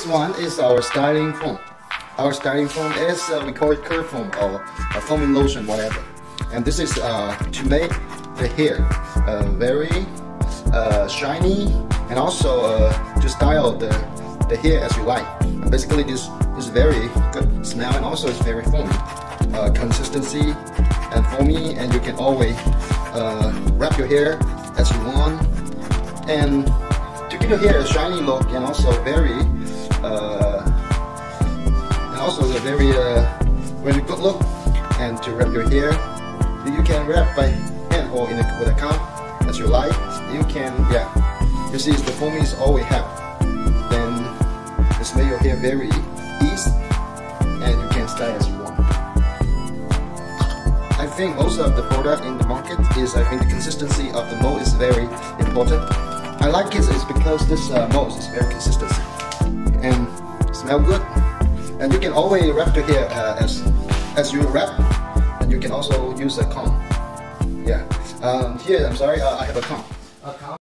next one is our styling foam. Our styling foam is, uh, we call it curve foam or a foaming lotion, whatever. And this is uh, to make the hair uh, very uh, shiny and also uh, to style the, the hair as you like. And basically this is very good smell and also it's very foamy. Uh, consistency and foamy and you can always uh, wrap your hair as you want and your hair a shiny look and also very uh, and also a very uh, very good look and to wrap your hair you can wrap by hand or in a, with a comb as you like. You can yeah you see the foamy is all we have. Then just make your hair very easy and you can style as you want. I think most of the product in the market is I think the consistency of the mold is very important I like it is because this uh, mold is very consistent and smell good. And you can always wrap your hair uh, as as you wrap and you can also use a comb. Yeah. Um, here I'm sorry uh, I have a comb. A comb